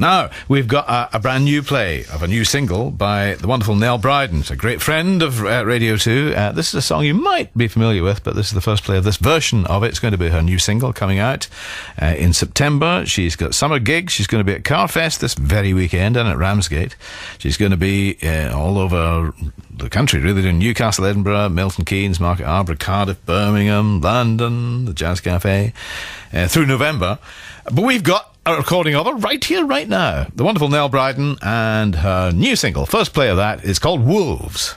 Now, we've got a, a, brand new play of a new single by the wonderful Nell Bryden, a great friend of uh, Radio 2. Uh, this is a song you might be familiar with, but this is the first play of this version of it. It's going to be her new single coming out uh, in September. She's got summer gigs. She's going to be at Carfest this very weekend and at Ramsgate. She's going to be uh, all over the country, really, in Newcastle, Edinburgh, Milton Keynes, Market Harborough, Cardiff, Birmingham, London, the Jazz Cafe, uh, through November. But we've got a recording of her right here, right now. The wonderful Nell Bryden and her new single, first play of that, is called Wolves.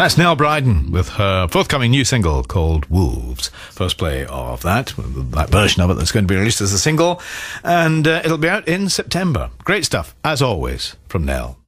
That's Nell Bryden with her forthcoming new single called Wolves. First play of that, that version of it that's going to be released as a single, and uh, it'll be out in September. Great stuff, as always, from Nell.